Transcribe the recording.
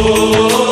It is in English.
oh.